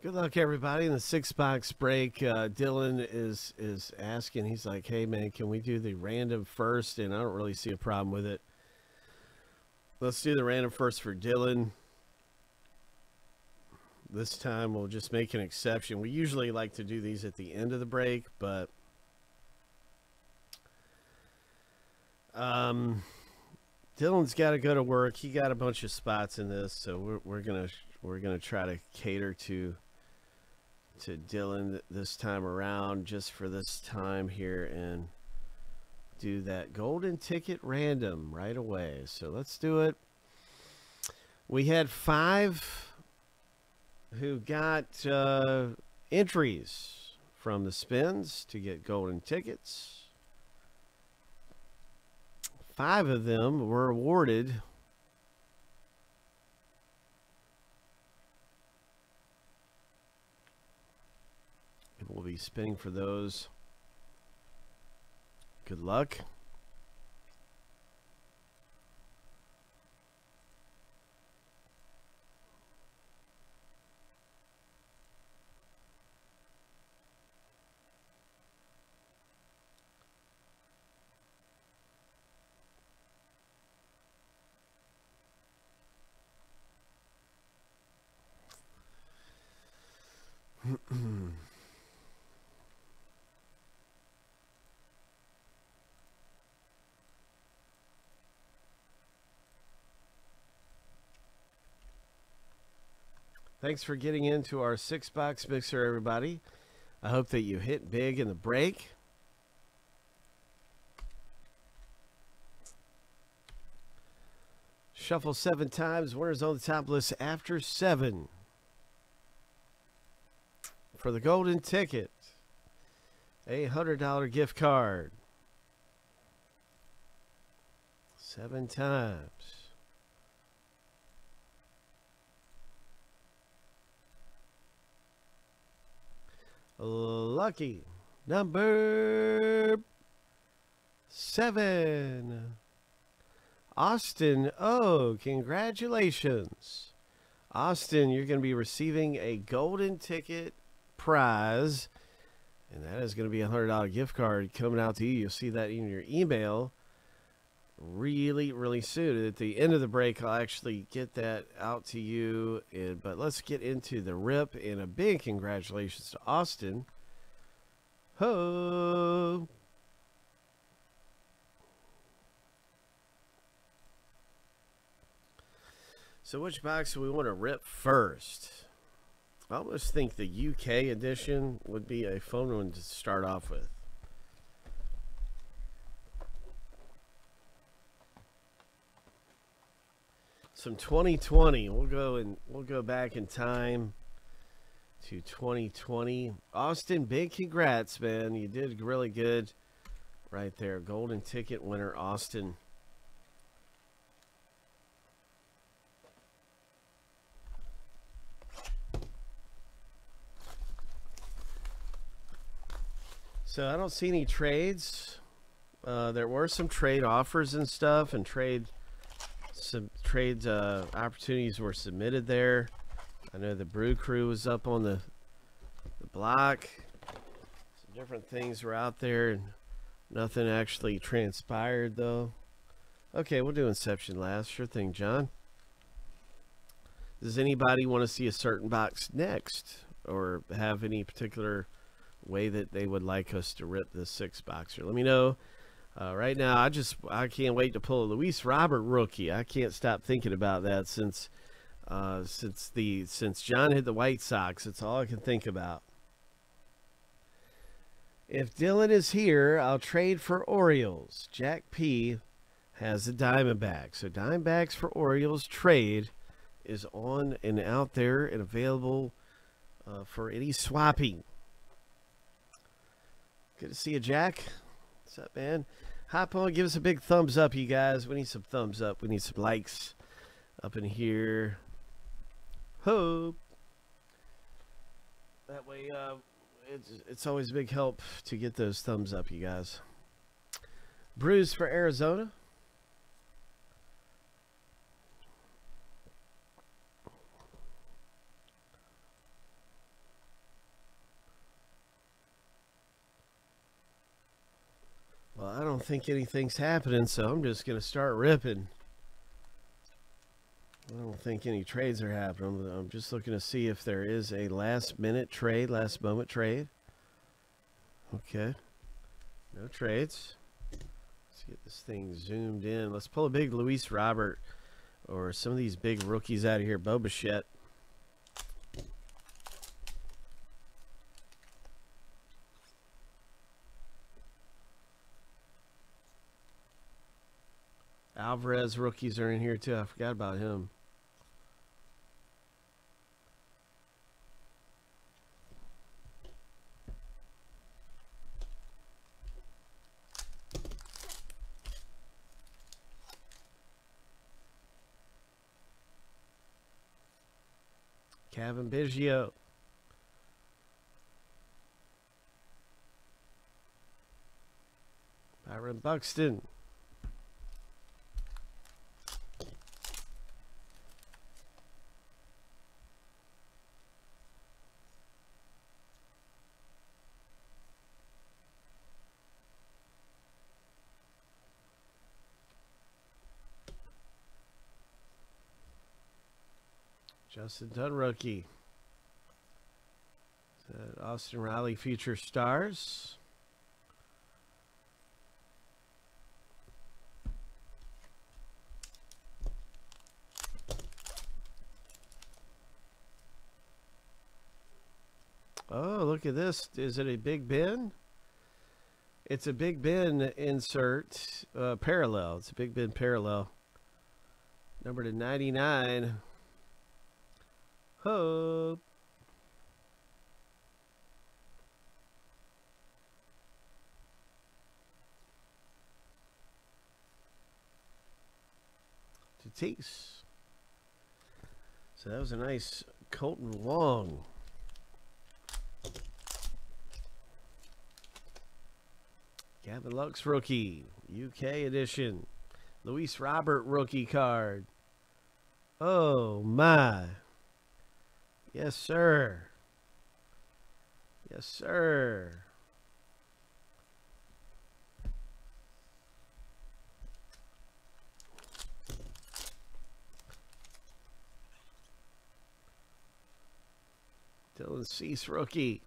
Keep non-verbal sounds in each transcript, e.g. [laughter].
Good luck, everybody. In the six box break, uh, Dylan is is asking. He's like, "Hey, man, can we do the random first? And I don't really see a problem with it. Let's do the random first for Dylan. This time, we'll just make an exception. We usually like to do these at the end of the break, but um, Dylan's got to go to work. He got a bunch of spots in this, so we're we're gonna we're gonna try to cater to to Dylan this time around just for this time here and do that golden ticket random right away. So let's do it. We had five who got uh, entries from the spins to get golden tickets. Five of them were awarded We'll be spinning for those. Good luck. [clears throat] Thanks for getting into our six box mixer, everybody. I hope that you hit big in the break. Shuffle seven times. Winners on the top list after seven. For the golden ticket, a $100 gift card. Seven times. Lucky number seven. Austin, oh, congratulations. Austin, you're going to be receiving a golden ticket prize, and that is going to be a $100 gift card coming out to you. You'll see that in your email really, really soon. At the end of the break, I'll actually get that out to you. And, but let's get into the rip. And a big congratulations to Austin. Ho! So which box do we want to rip first? I almost think the UK edition would be a fun one to start off with. Some 2020. We'll go and we'll go back in time to 2020. Austin, big congrats, man. You did really good right there. Golden ticket winner, Austin. So I don't see any trades. Uh, there were some trade offers and stuff and trade some trades uh, opportunities were submitted there. I know the Brew Crew was up on the the block. Some different things were out there, and nothing actually transpired though. Okay, we'll do Inception last. Sure thing, John. Does anybody want to see a certain box next, or have any particular way that they would like us to rip this six boxer? Let me know uh, right now, I just I can't wait to pull a Luis Robert rookie. I can't stop thinking about that since uh, since the since John hit the White Sox. It's all I can think about. If Dylan is here, I'll trade for Orioles. Jack P has the Diamondbacks. So Diamondbacks for Orioles trade is on and out there and available uh, for any swapping. Good to see you, Jack. What's up, man? Hop on, give us a big thumbs up, you guys. We need some thumbs up. We need some likes up in here. Hope. That way, uh, it's, it's always a big help to get those thumbs up, you guys. Bruce for Arizona. Think anything's happening, so I'm just going to start ripping. I don't think any trades are happening. I'm just looking to see if there is a last minute trade, last moment trade. Okay. No trades. Let's get this thing zoomed in. Let's pull a big Luis Robert or some of these big rookies out of here. Bo Alvarez rookies are in here too. I forgot about him. Cavan Biggio. Byron Buxton. Justin Dunn rookie. Austin Riley future stars. Oh, look at this. Is it a Big Ben? It's a Big Ben insert uh, parallel. It's a Big Ben parallel. Number to 99. Hope. Tatis. So that was a nice Kolten Wong. Gavin Lux rookie, UK edition. Luis Robert rookie card. Oh my. Yes, sir. Yes, sir. Dylan Cease rookie.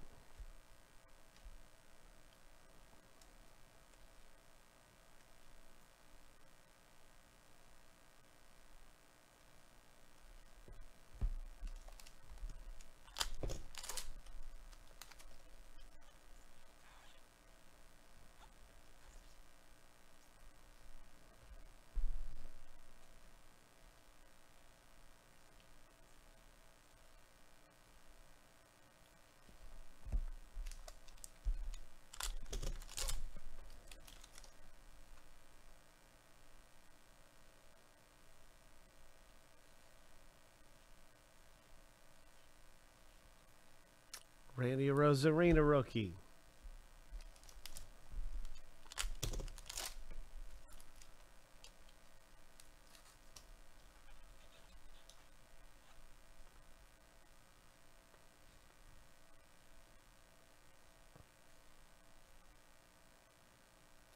Randy Arozarena rookie.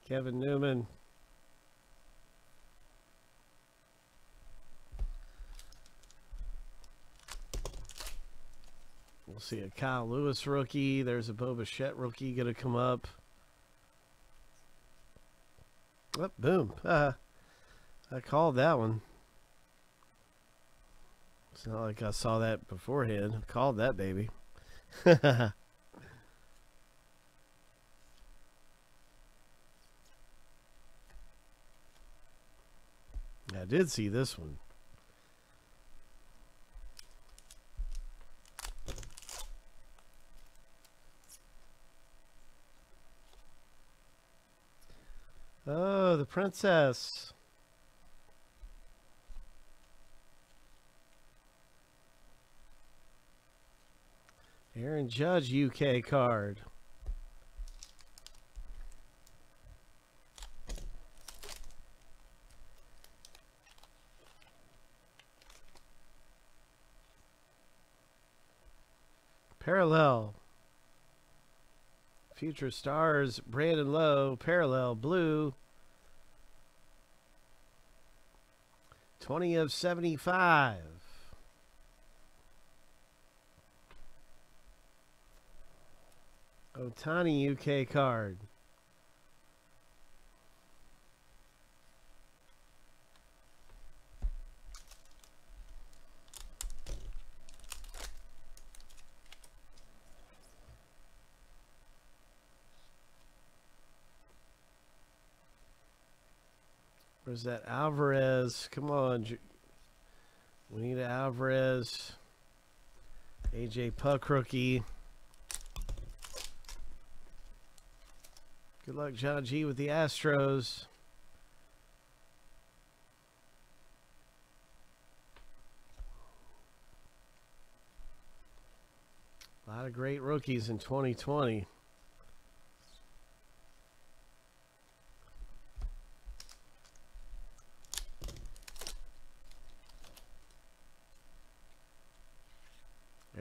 Kevin Newman. We'll see a Kyle Lewis rookie. There's a Bo Bichette rookie going to come up. Oh, boom. Uh, [laughs] I called that one. It's not like I saw that beforehand. I called that baby. [laughs] I did see this one. The princess. Aaron Judge UK card. Parallel. Future Stars, Brandon Lowe, Parallel, Blue, 20 of 75. Ohtani UK card. Where's that Alvarez? Come on. We need Alvarez. AJ Puk rookie. Good luck, John G, with the Astros. A lot of great rookies in 2020.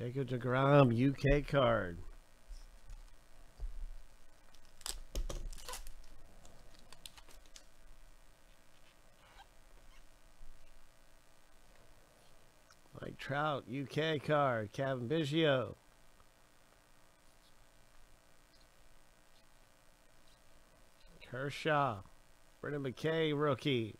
Jacob DeGrom, UK card. Mike Trout, UK card. Cavan Biggio. Kershaw. Brendan McKay, rookie.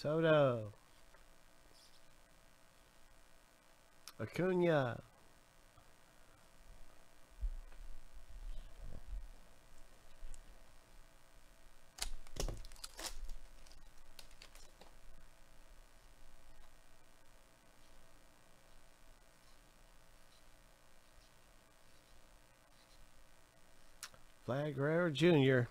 Soto. Vlad Guerrero Jr.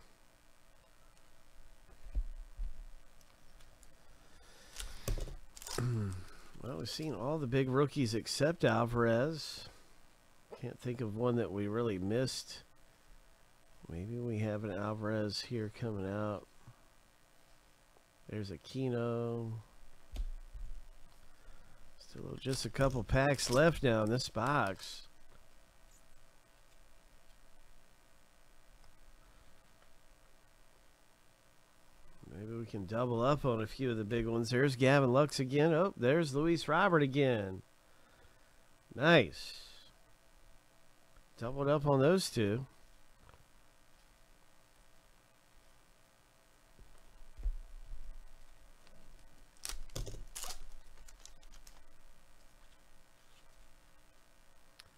well, we've seen all the big rookies except Alvarez. Can't think of one that we really missed. Maybe we have an Alvarez here coming out. There's a Kino. Still just a couple packs left now in this box. Maybe we can double up on a few of the big ones. There's Gavin Lux again. Oh, there's Luis Robert again. Nice. Doubled up on those two.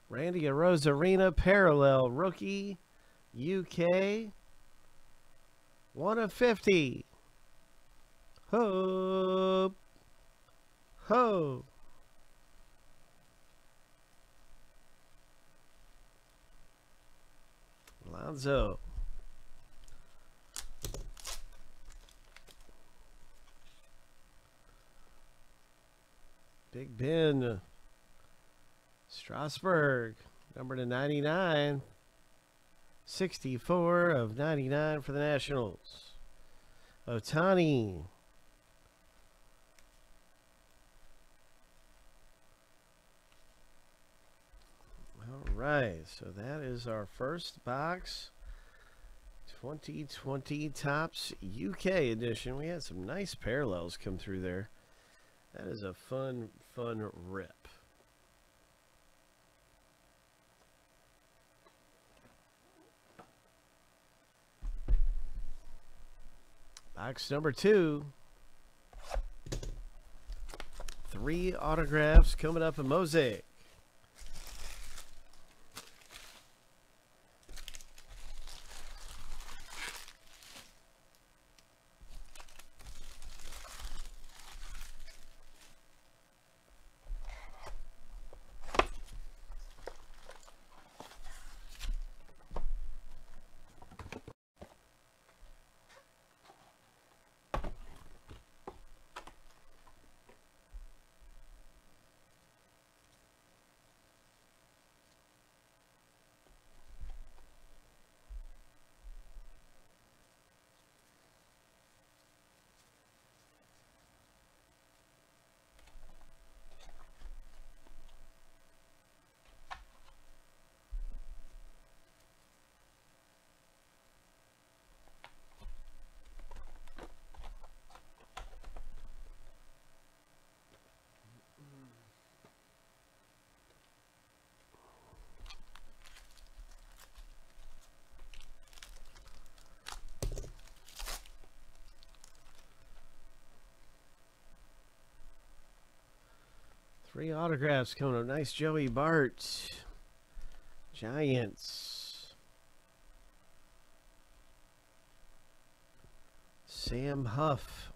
Randy Arozarena parallel rookie UK 1 of 50. Ho! Ho! Lonzo. Big Ben. Strasburg. Number to 99. 64 of 99 for the Nationals. Ohtani. right, so that is our first box. 2020 Topps UK edition. We had some nice parallels come through there. That is a fun, fun rip. Box number two. Three autographs coming up in Mosaic. Three autographs coming up. Nice Joey Bart. Giants. Sam Huff.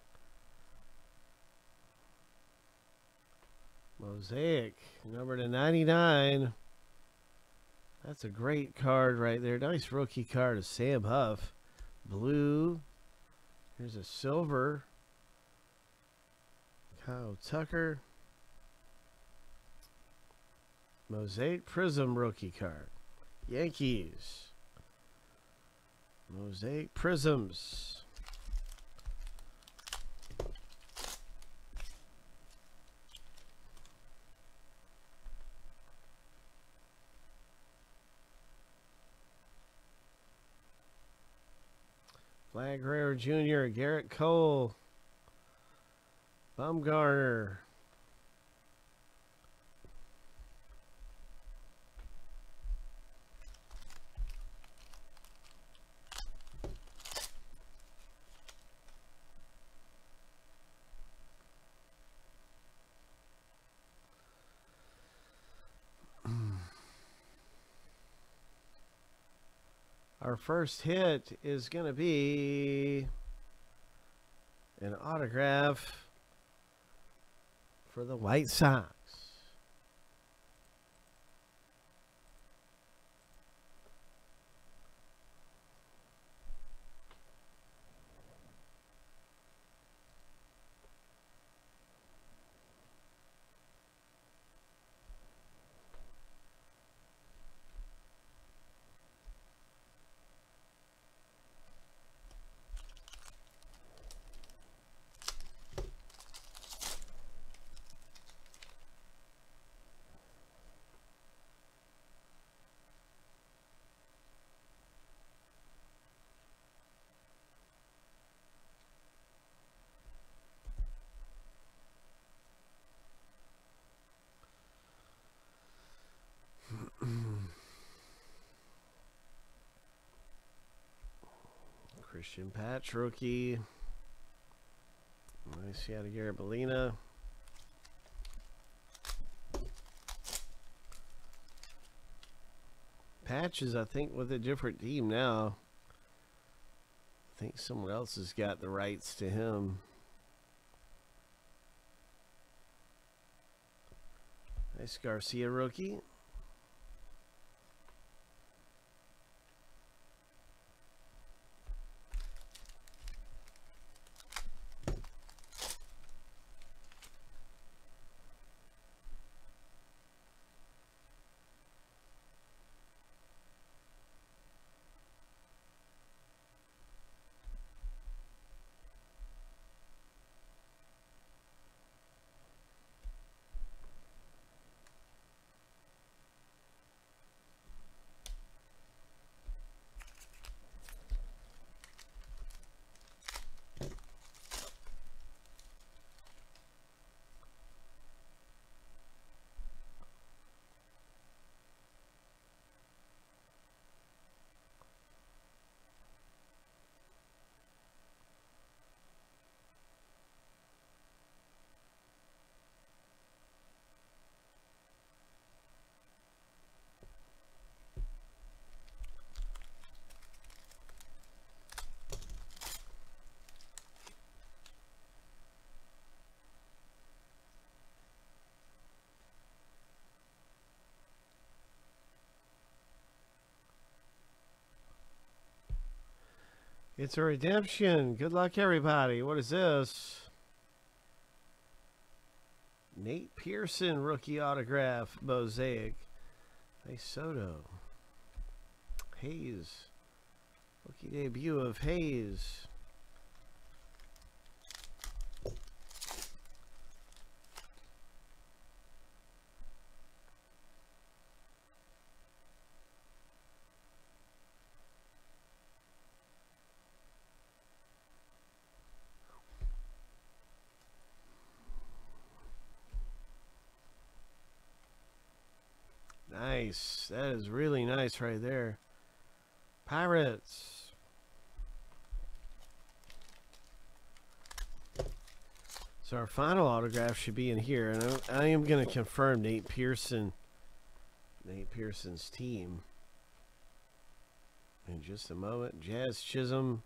Mosaic, number to 99. That's a great card right there. Nice rookie card of Sam Huff. Blue. Here's a silver. Kyle Tucker. Mosaic Prism rookie card. Yankees. Mosaic Prisms. Flag Rare Jr., Gerrit Cole, Bumgarner, Our first hit is going to be an autograph for the White Sox. Christian Patch rookie. Nice Yadier Molina. Patch is, I think, with a different team now. I think someone else has got the rights to him. Nice Garcia rookie. It's a redemption. Good luck, everybody. What is this? Nate Pearson rookie autograph mosaic. Hey Soto. Hayes. Rookie debut of Hayes. Nice. That is really nice right there. Pirates. So our final autograph should be in here. And I, am going to confirm Nate Pearson. Nate Pearson's team. In just a moment. Jazz Chisholm.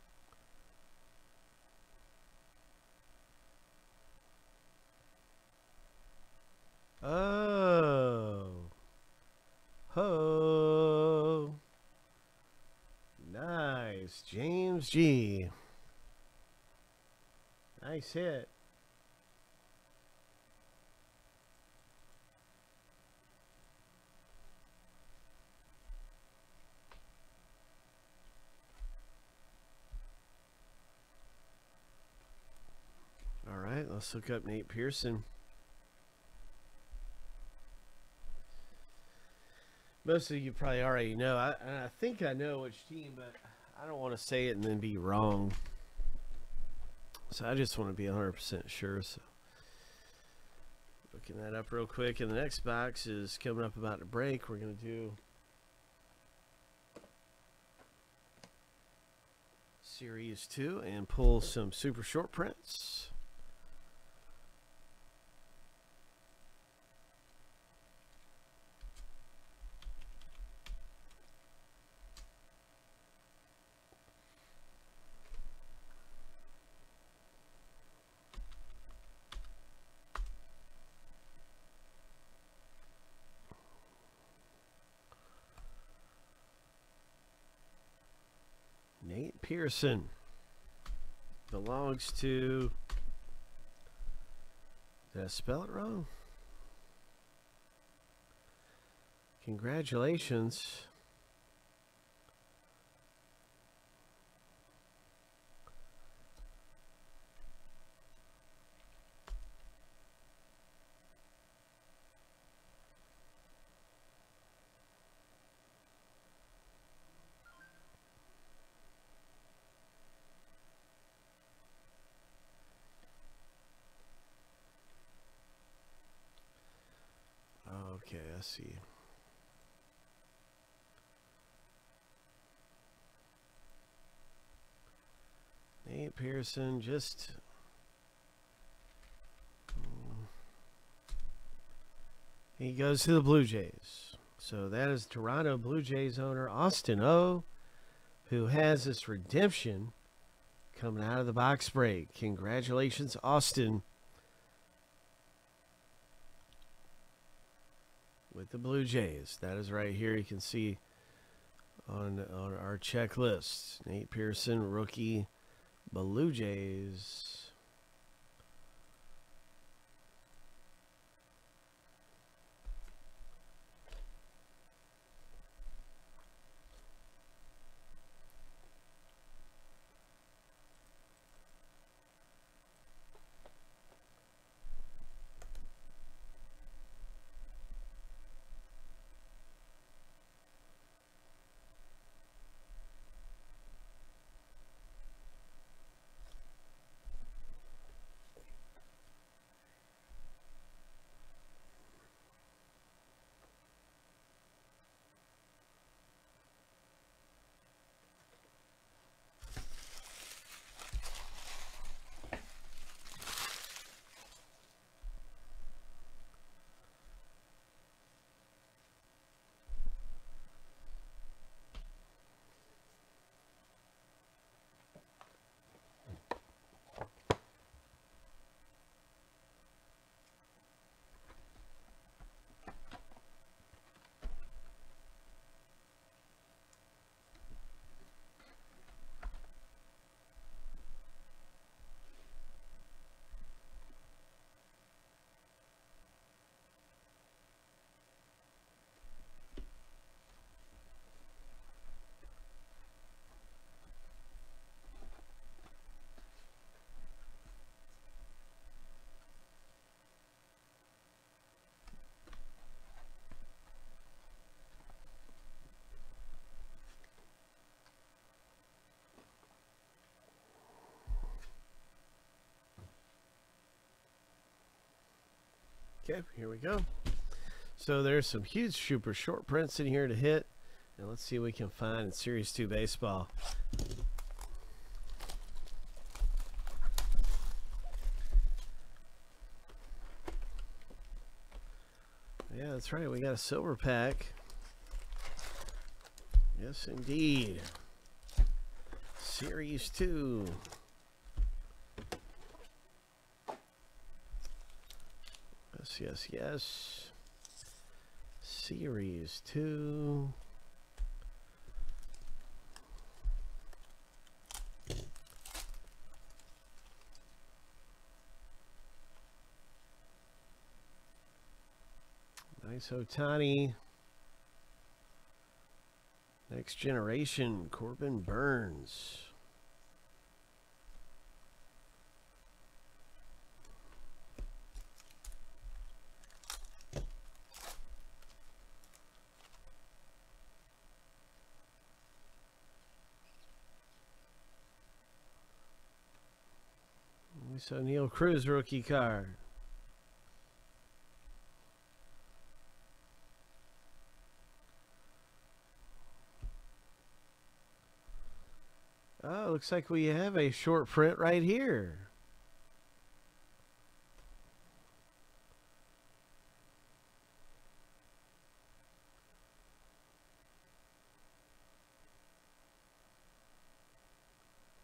Oh. Ho. Nice. James G. Nice hit. All right, let's look up Nate Pearson. Most of you probably already know. I, I think I know which team, but I don't want to say it and then be wrong. So I just want to be 100% sure. So looking that up real quick. And the next box is coming up about to break. We're going to do Series 2 and pull some super short prints. Nate Pearson belongs to. Did I spell it wrong? Congratulations. Okay, I see. Nate Pearson just mm, he goes to the Blue Jays. So that is Toronto Blue Jays owner Austin O, who has this redemption coming out of the box break. Congratulations, Austin. With the Blue Jays. That is right here. You can see on on our checklist. Nate Pearson, rookie, Blue Jays. Okay, here we go. So there's some huge super short prints in here to hit. And let's see what we can find in Series 2 baseball. Yeah, that's right. We got a silver pack. Yes, indeed. Series 2. Yes, yes. Series 2. Nice Ohtani. Next generation, Corbin Burnes. Saw Neil Cruz rookie card. Oh, looks like we have a short print right here.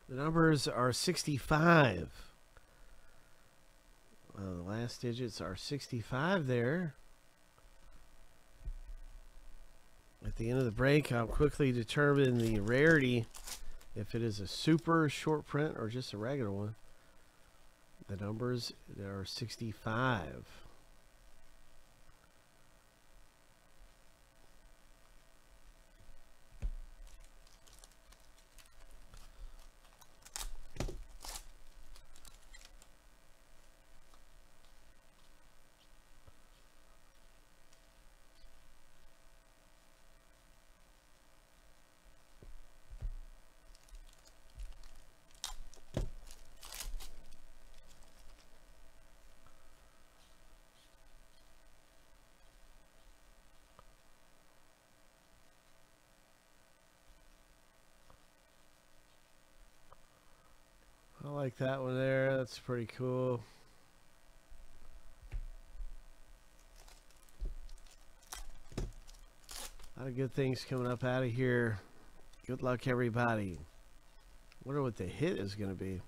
The numbers are 65. Well, the last digits are 65 there. At the end of the break, I'll quickly determine the rarity if it is a super short print or just a regular one. The numbers are 65. I like that one there. That's pretty cool. A lot of good things coming up out of here. Good luck, everybody. Wonder what the hit is going to be.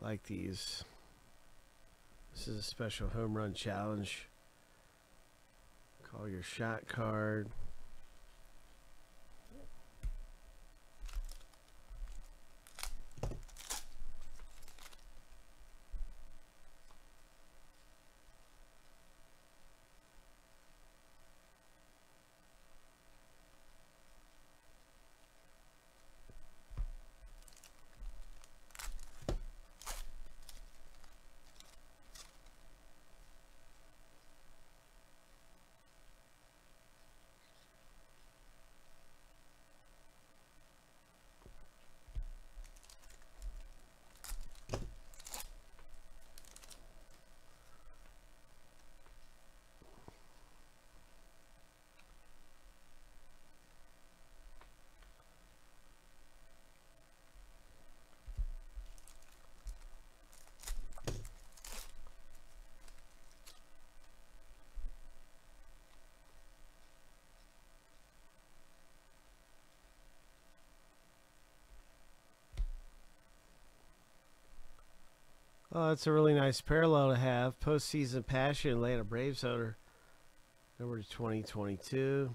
like these. This is a special home run challenge. Call your shot card. Oh, that's a really nice parallel to have. Postseason Passion, Atlanta Braves owner, number 2022.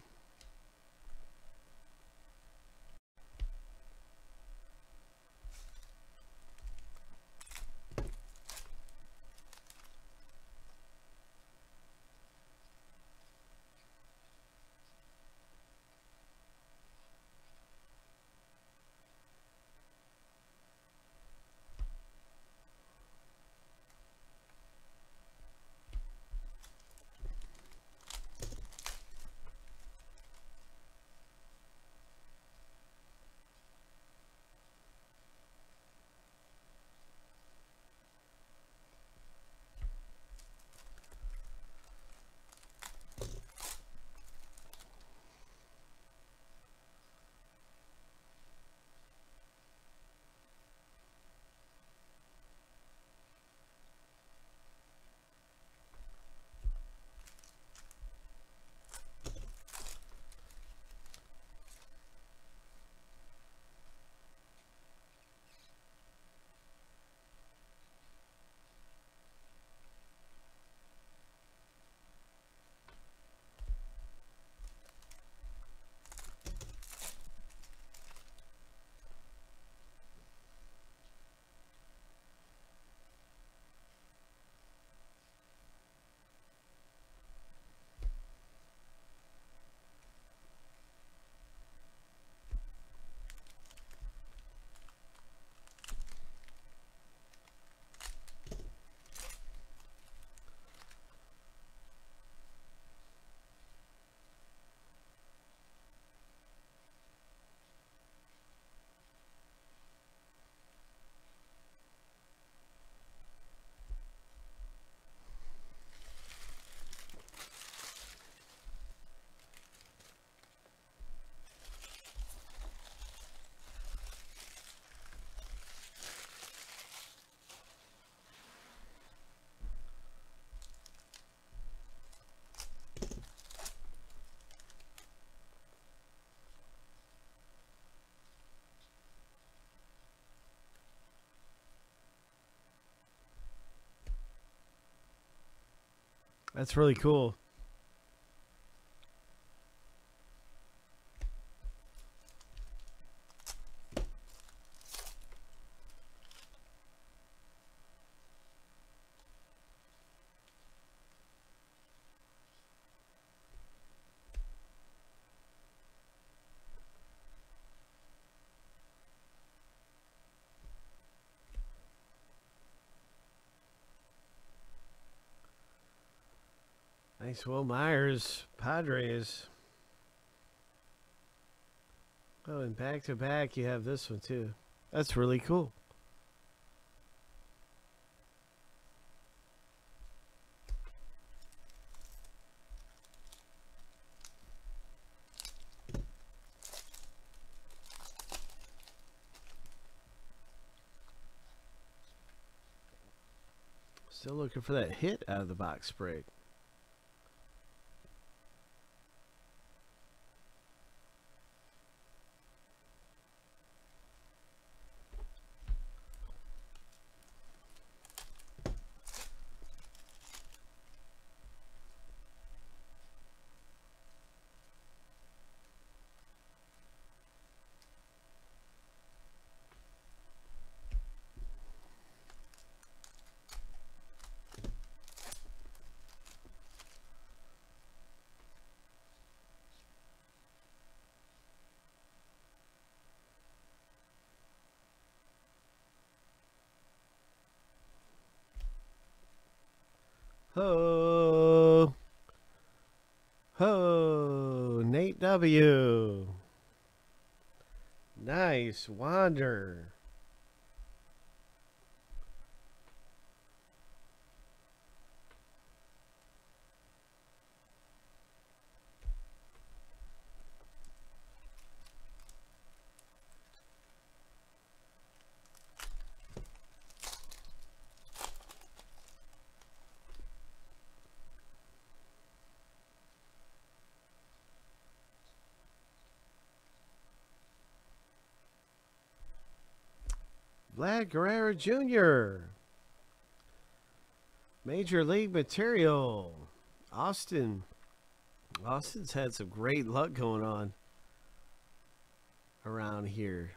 That's really cool. Nice Wil Myers, Padres. Oh, and back to back, you have this one too. That's really cool. Still looking for that hit out of the box break. Ho. Ho. Nate W. Nice. Wander. Vlad Guerrero Jr. Major League Material. Austin. Austin's had some great luck going on around here.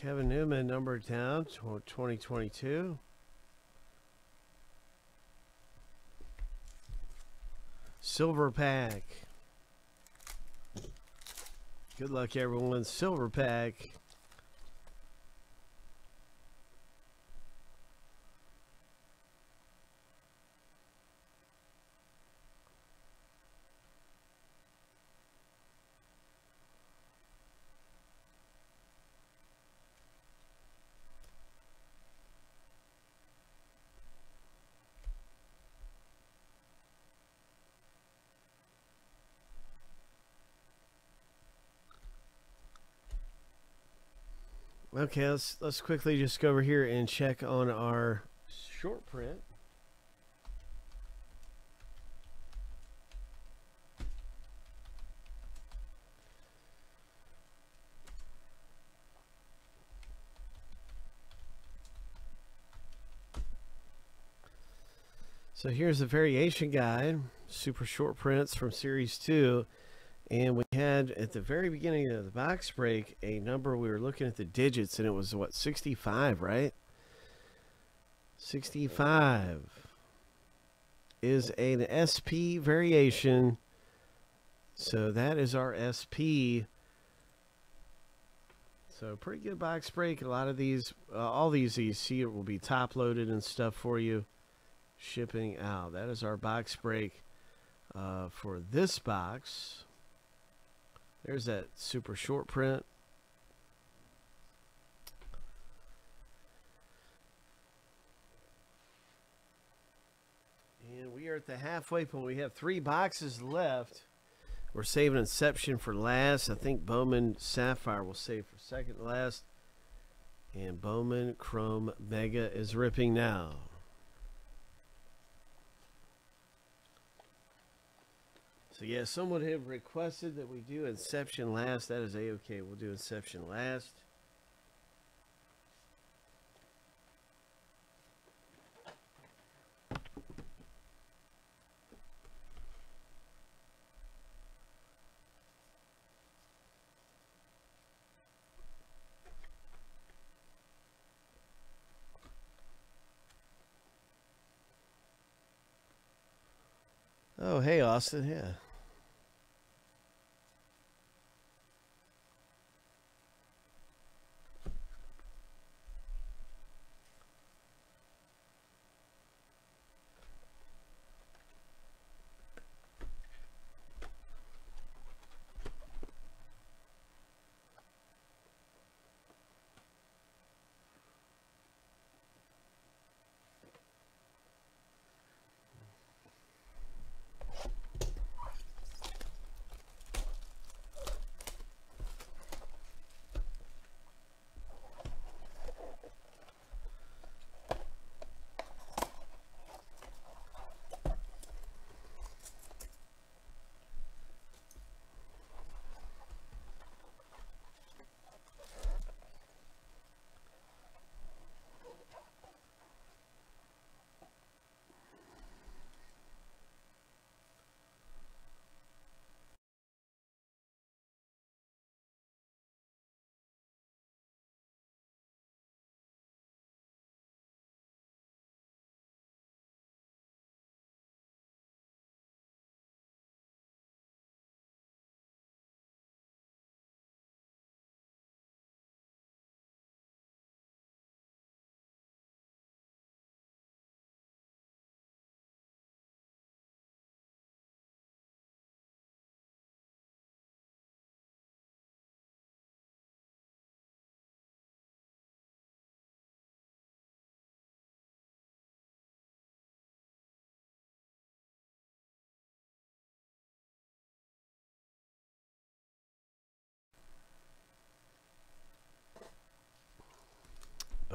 Kevin Newman, number down, 2022. Silver pack. Good luck, everyone. Silver pack. Okay, let's let's quickly just go over here and check on our short print. So here's a variation guide, super short prints from series 2. And we had at the very beginning of the box break a number, we were looking at the digits and it was what, 65, right? 65. is an SP variation. So that is our SP. So pretty good box break. A lot of these, uh, all these you see it will be top loaded and stuff for you. Shipping out. That is our box break uh, for this box. There's that super short print. And we are at the halfway point. We have three boxes left. We're saving Inception for last. I think Bowman Sapphire will save for second last. And Bowman Chrome Mega is ripping now. So yeah, someone had requested that we do Inception last. That is a-okay. We'll do Inception last. Oh, hey, Austin. Yeah.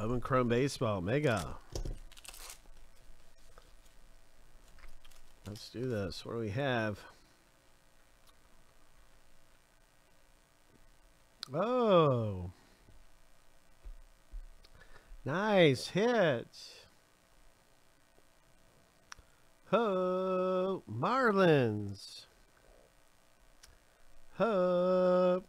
Bowman Chrome Baseball Mega. Let's do this. What do we have? Oh. Nice hit. Ho, Marlins. Ho.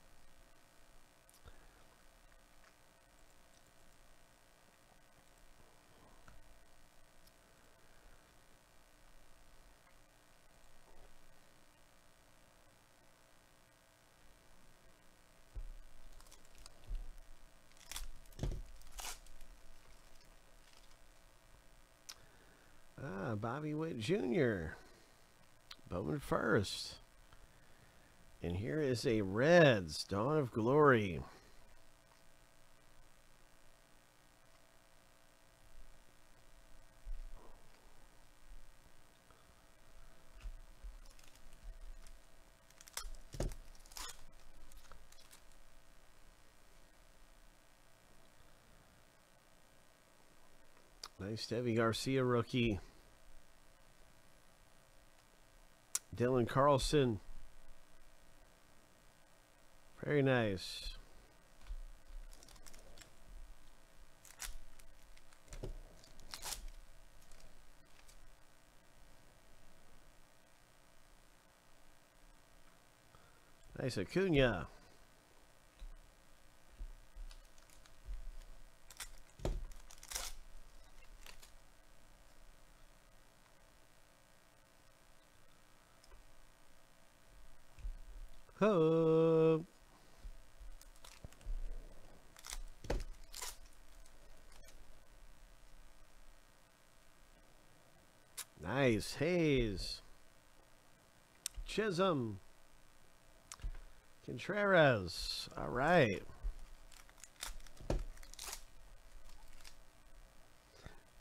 Ah, Bobby Witt Jr. Bowman first. And here is a Reds Dawn of Glory. Nice Deivi Garcia rookie. Dylan Carlson. Very nice. Nice Acuna. Ho. Nice. Hayes. Chisholm. Contreras. All right.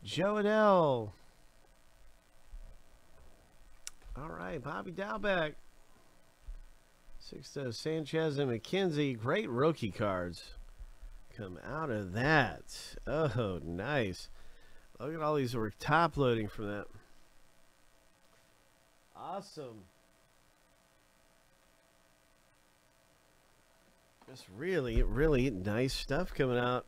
Jo Adell. All right, Bobby Dalbec. Sixto Sanchez and McKenzie. Great rookie cards come out of that. Oh, nice. Look at all these we're top loading from that. Awesome. Just really, really nice stuff coming out.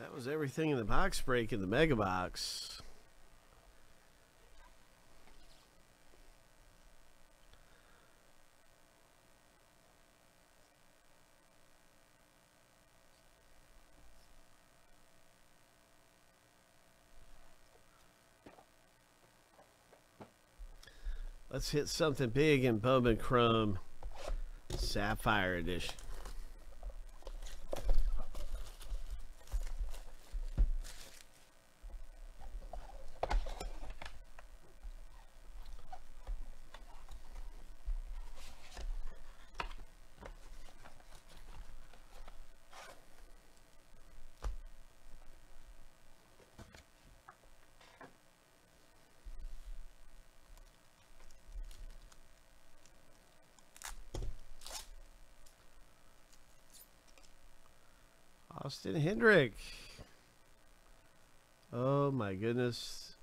That was everything in the box break in the mega box. Let's hit something big in Bowman Chrome Sapphire Edition. Hendrick. Oh my goodness.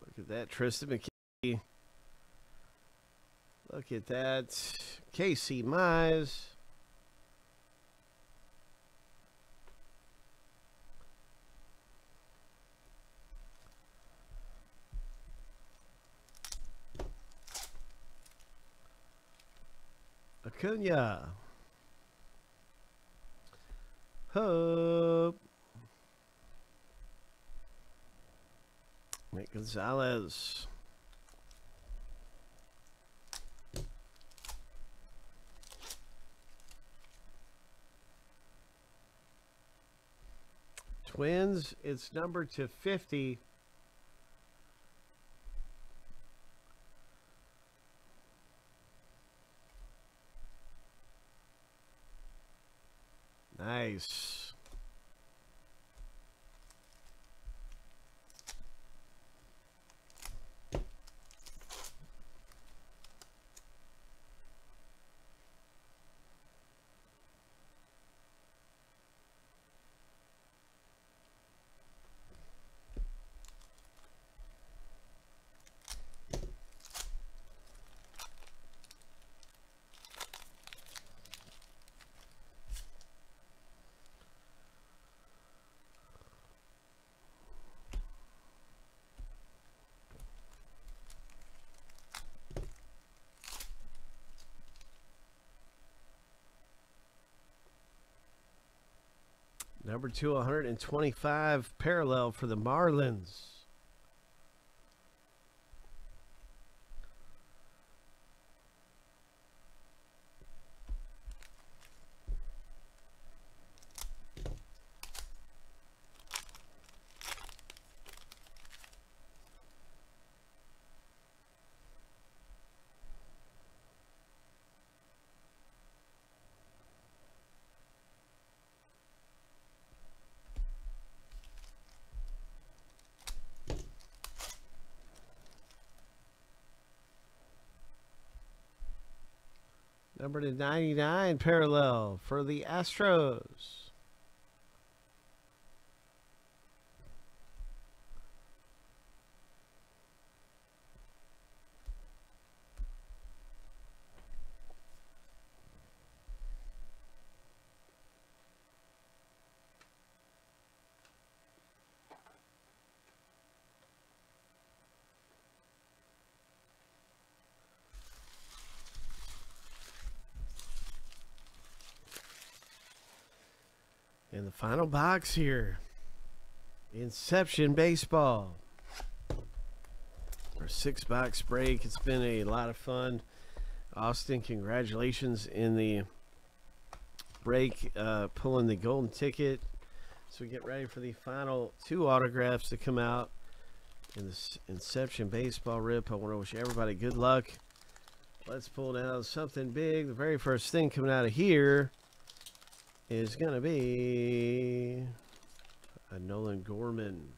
Look at that. Triston McKenzie. Look at that. Casey Mize. Acuna. Hope. Nick Gonzalez. Twins, it's number to 50. Nice. Number two, 125 parallel for the Marlins. Number to 99 parallel for the Astros. Final box here Inception Baseball. Our six box break. It's been a lot of fun. Austin, congratulations in the break, uh, pulling the golden ticket. So we get ready for the final two autographs to come out in this Inception Baseball Rip. I want to wish everybody good luck. Let's pull down something big. The very first thing coming out of here is going to be a Nolan Gorman.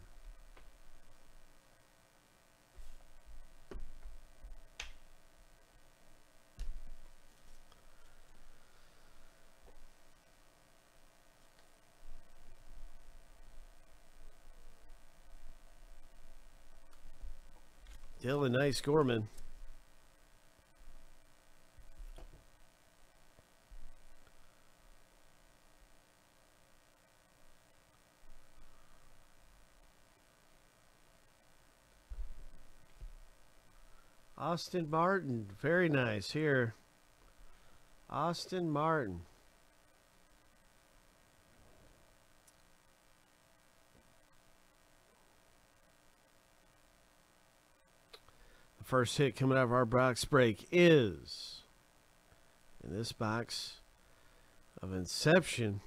Dylan Nice Gorman. Austin Martin. Very nice here. Austin Martin. The first hit coming out of our box break is in this box of Inception.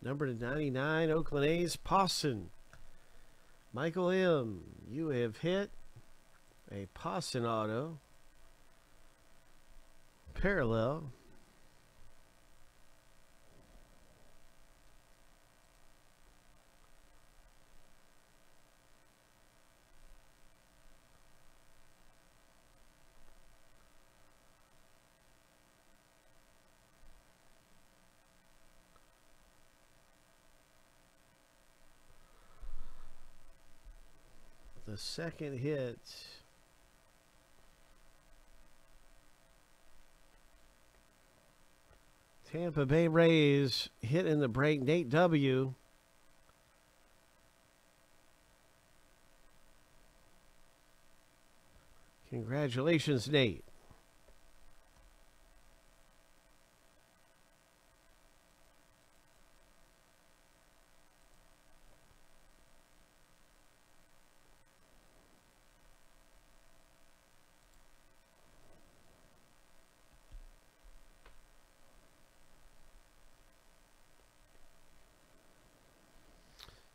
Number to 99, Oakland A's, Pawson. Michael M., you have hit a Pawson auto. Parallel. The second hit. Tampa Bay Rays hit in the break. Nate W. Congratulations, Nate.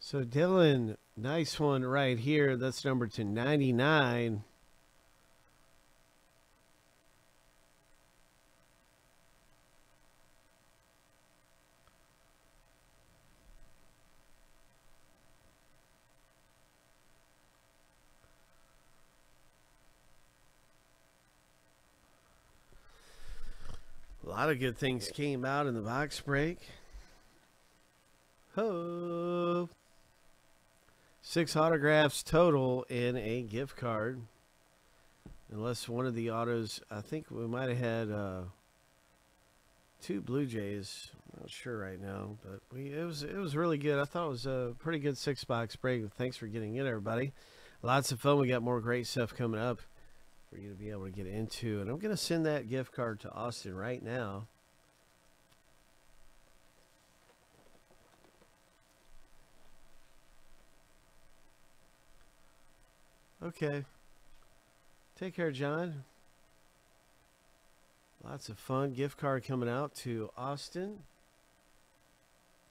So Dylan, nice one right here. That's number to 99. A lot of good things came out in the box break. Ho! Six autographs total in a gift card. Unless one of the autos, I think we might have had uh, two Blue Jays. I'm not sure right now, but we it was it was really good. I thought it was a pretty good six box break. Thanks for getting in, everybody. Lots of fun. We got more great stuff coming up for you to be able to get into. And I'm going to send that gift card to Austin right now. Okay. Take care, John. Lots of fun. Gift card coming out to Austin.